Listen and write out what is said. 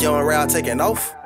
Young Rao taking off.